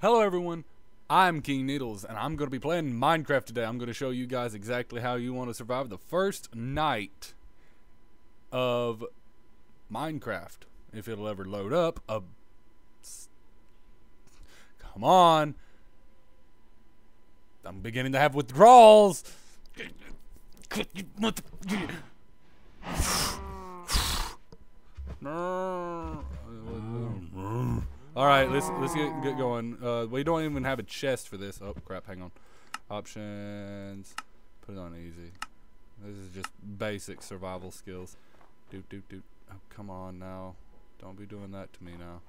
Hello everyone, I'm King Needles and I'm going to be playing Minecraft today. I'm going to show you guys exactly how you want to survive the first night of Minecraft. If it'll ever load up. A... Come on. I'm beginning to have withdrawals. No. All right, let's let's get, get going. Uh, we don't even have a chest for this. Oh crap! Hang on. Options. Put it on easy. This is just basic survival skills. Doot doot doot. Oh come on now. Don't be doing that to me now.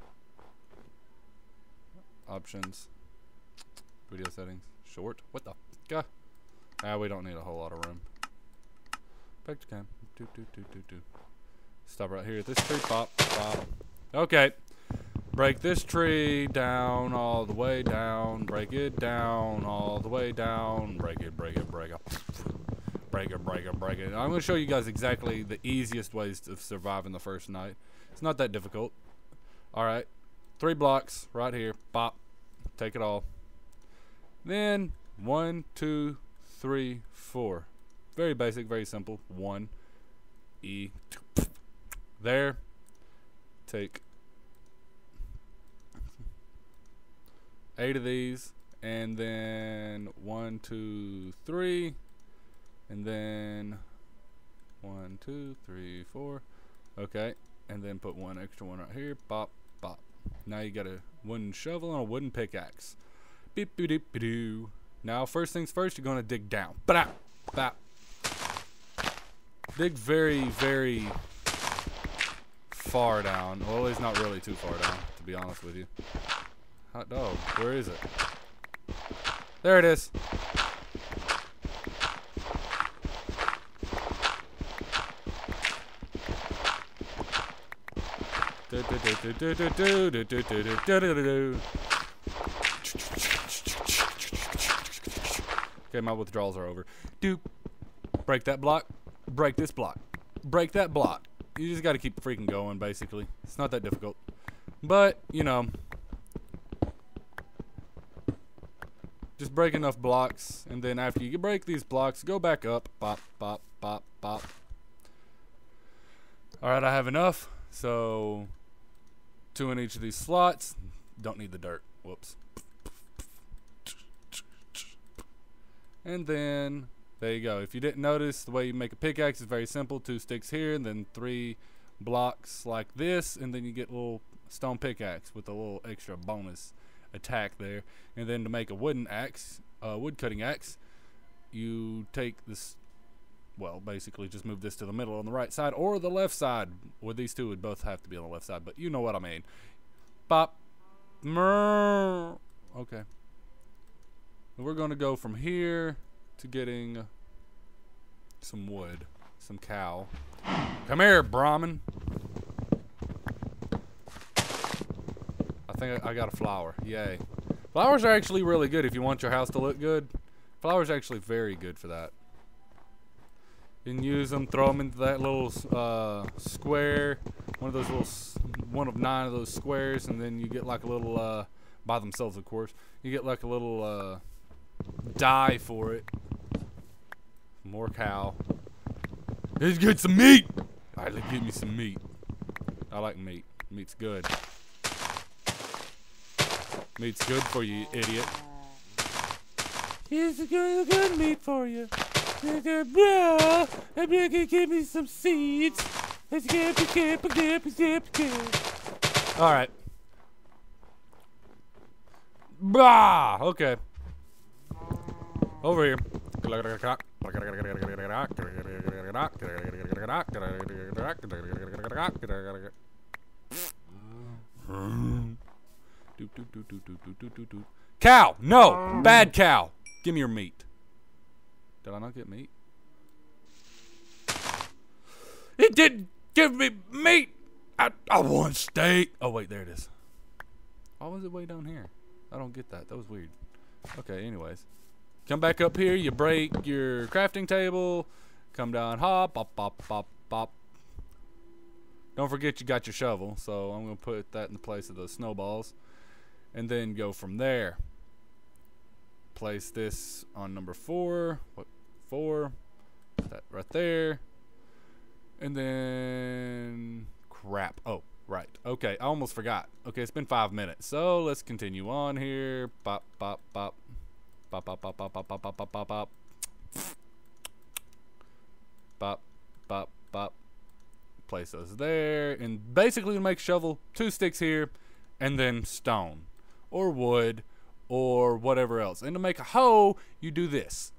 Options. Video settings. Short. What the? Fuck? Ah, we don't need a whole lot of room. Back to cam. Doot doot doot doot doot. Stop right here this tree. Pop. Pop. Okay. Break this tree down all the way down. Break it down all the way down. Break it, break it, break it. Break it, break it, break it. I'm going to show you guys exactly the easiest ways to survive in the first night. It's not that difficult. Alright. Three blocks right here. Pop. Take it all. Then, one, two, three, four. Very basic, very simple. One. E. There. Take eight of these and then one two three and then one two three four. Okay and then put one extra one right here. Pop pop now you got a wooden shovel and a wooden pickaxe. Beep beep beep doo. Now first things first you're gonna dig down. Bap bap dig very very far down. Well it's not really too far down to be honest with you Hot dog. Where is it? There it is. Okay, my withdrawals are over. Doop. Break that block. Break this block. Break that block. You just got to keep freaking going, basically. It's not that difficult. But, you know, Just break enough blocks, and then after you break these blocks, go back up. Bop, bop, bop, bop. Alright, I have enough. So, two in each of these slots. Don't need the dirt. Whoops. And then, there you go. If you didn't notice, the way you make a pickaxe is very simple. Two sticks here, and then three blocks like this, and then you get a little stone pickaxe with a little extra bonus attack there. And then to make a wooden axe, uh, wood cutting axe, you take this, well, basically just move this to the middle on the right side or the left side. Well, these two would both have to be on the left side, but you know what I mean. Pop. Murr. Okay. And we're going to go from here to getting some wood, some cow. Come here, Brahmin. Think I, got a flower. Yay. Flowers are actually really good if you want your house to look good. Flowers are actually very good for that. You can use them, throw them into that little uh, square, one of those little, one of nine of those squares, and then you get like a little, uh, by themselves of course, you get like a little uh, dye for it. More cow. Let's get some meat! Alright, let's get me some meat. I like meat. Meat's good. Meat's good for you, idiot. It's good, good meat for you. Bro, I'm gonna give me some seeds. Let's get, get, get, get, get. All right. Bah. Okay. Over here. Doop, doop, doop, doop, doop, doop, doop, doop. Cow! No! Bad cow! Give me your meat. Did I not get meat? It didn't give me meat! I, I want steak! Oh, wait, there it is. Why was it way down here? I don't get that. That was weird. Okay, anyways. Come back up here. You break your crafting table. Come down. Hop, pop, pop, pop, pop. Don't forget you got your shovel. So I'm going to put that in the place of those snowballs. And then go from there. Place this on number four. What? Four. That right there. And then crap. Oh, right. Okay, I almost forgot. Okay, it's been five minutes. So let's continue on here. Bop, bop, bop. Bop, bop, bop, bop, bop, bop, bop, bop, bop, bop. Bop, bop, bop. Place those there. And basically to make shovel, two sticks here, and then stone. Or wood, or whatever else. And to make a hoe, you do this.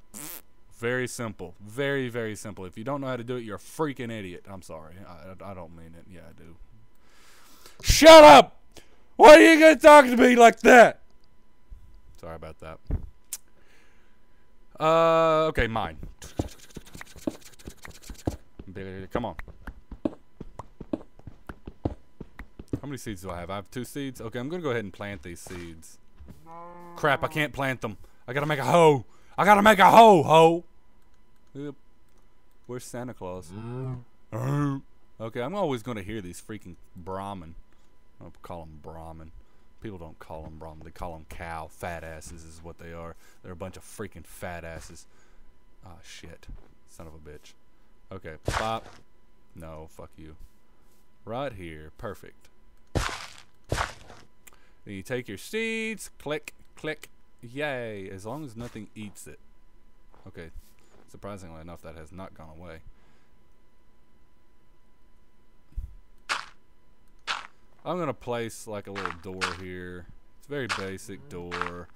Very simple. Very, very simple. If you don't know how to do it, you're a freaking idiot. I'm sorry. I, I don't mean it. Yeah, I do. Shut up! Why are you going to talk to me like that? Sorry about that. Uh, okay, mine. Come on. How many seeds do I have? I have two seeds. Okay, I'm going to go ahead and plant these seeds. Crap, I can't plant them. I got to make a hoe. I got to make a hoe, hoe. Yep. Where's Santa Claus? okay, I'm always going to hear these freaking Brahmin. I'll call them Brahmin. People don't call them Brahmin. They call them cow. Fat asses is what they are. They're a bunch of freaking fat asses. Ah, shit. Son of a bitch. Okay, pop. No, fuck you. Right here. Perfect. You take your seeds, click, click, yay, as long as nothing eats it. Okay, surprisingly enough, that has not gone away. I'm gonna place like a little door here. It's a very basic mm-hmm. door.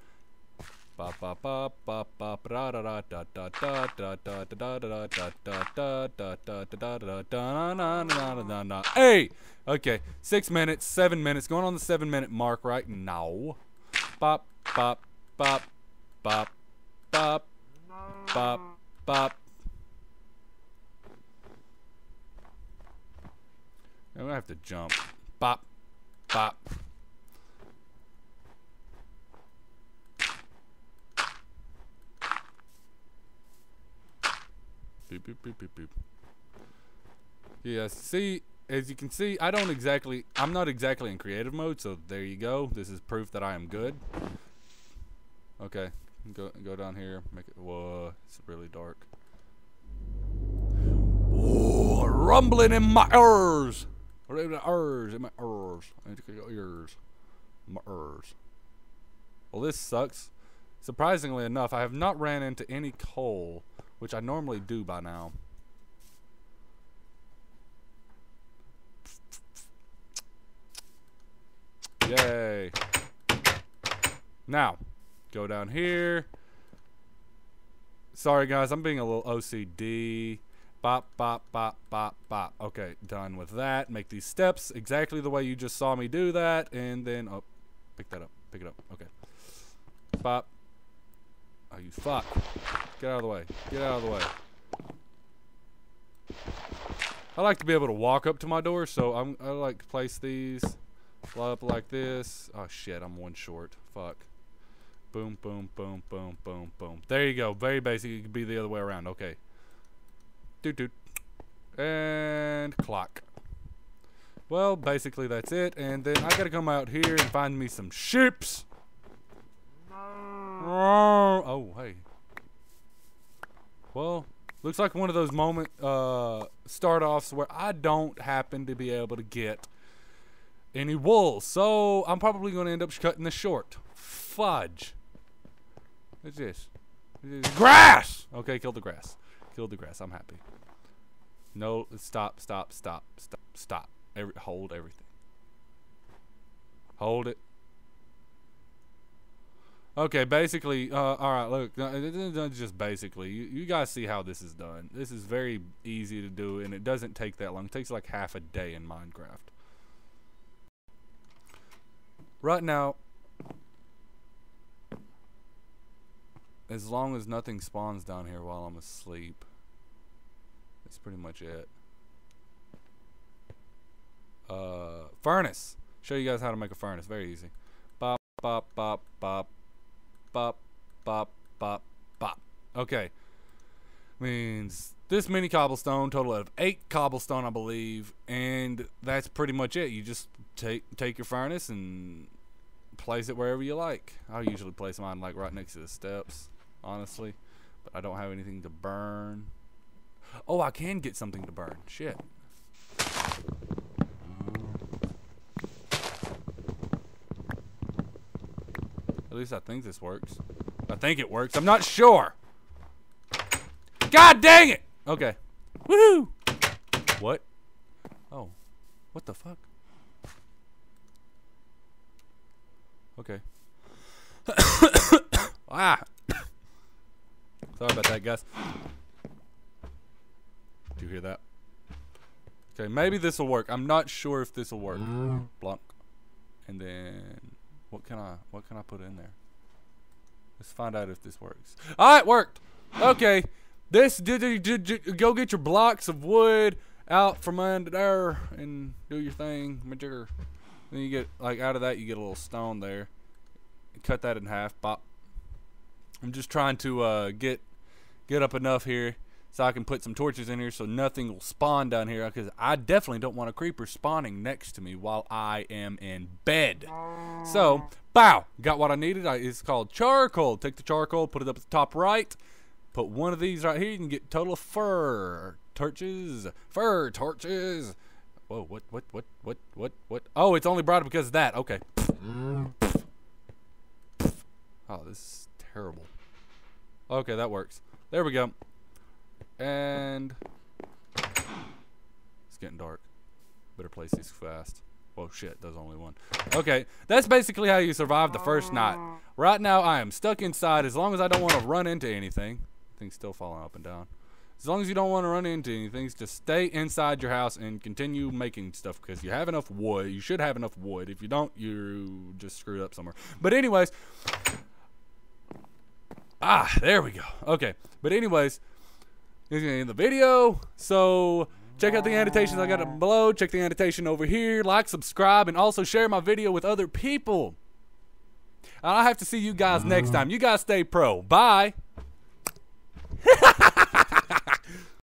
Hey, okay, six minutes, seven minutes, going on the seven minute mark right now. Bop, bop, bop, bop, bop, bop, bop. I'm gonna have to jump. Bop, bop. Beep, beep, beep, beep, beep. Yeah, see, as you can see, I don't exactly, I'm not exactly in creative mode, so there you go. This is proof that I am good. Okay, go go down here, make it, whoa, it's really dark. Oh, rumbling in my ears. In my ears, in my ears, ears, my ears. Well, this sucks. Surprisingly enough, I have not ran into any coal which I normally do by now. Yay. Now, go down here. Sorry, guys, I'm being a little OCD. Bop, bop, bop, bop, bop. Okay, done with that. Make these steps exactly the way you just saw me do that. And then, oh, pick that up. Pick it up. Okay. Bop, Oh, you fuck. Get out of the way. Get out of the way. I like to be able to walk up to my door, so I'm, I like to place these up like this. Oh, shit, I'm one short. Fuck. Boom, boom, boom, boom, boom, boom. There you go. Very basic. It could be the other way around. Okay. Doot, doot. And clock. Well, basically that's it. And then I gotta come out here and find me some ships. Oh, hey. Well, looks like one of those moment uh, start-offs where I don't happen to be able to get any wool. So I'm probably going to end up cutting this short. Fudge. What's this? Grass! Okay, kill the grass. Kill the grass. I'm happy. No, stop, stop, stop, stop, stop. Every, hold everything. Hold it. Okay, basically, uh, all right. Look, just basically, you, you guys see how this is done. This is very easy to do, and it doesn't take that long. It takes like half a day in Minecraft. Right now, as long as nothing spawns down here while I'm asleep, that's pretty much it. Uh, furnace. Show you guys how to make a furnace. Very easy. Bop, bop, bop, bop bop, bop, bop, bop. Okay. Means this mini cobblestone, total of eight cobblestone, I believe, and that's pretty much it. You just take take your furnace and place it wherever you like. I usually place mine like right next to the steps, honestly. But I don't have anything to burn. Oh, I can get something to burn. Shit. At least I think this works. I think it works. I'm not sure. God dang it! Okay. Woohoo! What? Oh. What the fuck? Okay. ah! Sorry about that, guys. Do you hear that? Okay, maybe this will work. I'm not sure if this will work. Blunk. And then what can I what can I put in there? Let's find out if this works. Ah, it worked. Okay. This did, go get your blocks of wood out from under there and do your thing, major. Then you get like out of that you get a little stone there. Cut that in half. Bop. I'm just trying to uh, get get up enough here so I can put some torches in here so nothing will spawn down here because I definitely don't want a creeper spawning next to me while I am in bed. So, bow, got what I needed. It's called charcoal. Take the charcoal, put it up at the top right. Put one of these right here. You can get total of fur torches. Fur torches. Whoa, what, what, what, what, what, what? Oh, it's only brought up because of that. Okay. Oh, this is terrible. Okay, that works. There we go. And it's getting dark. Better place these fast. Oh shit, there's only one. Okay, that's basically how you survive the first night. Right now, I am stuck inside. As long as I don't want to run into anything, things still falling up and down. As long as you don't want to run into anything, just stay inside your house and continue making stuff because you have enough wood. You should have enough wood. If you don't, you just screwed up somewhere. But anyways, ah, there we go. Okay, but anyways, in gonna the video. So check out the annotations. I got it below. Check the annotation over here. Like, subscribe, and also share my video with other people. I'll have to see you guys next mm-hmm. time. You guys stay pro. Bye.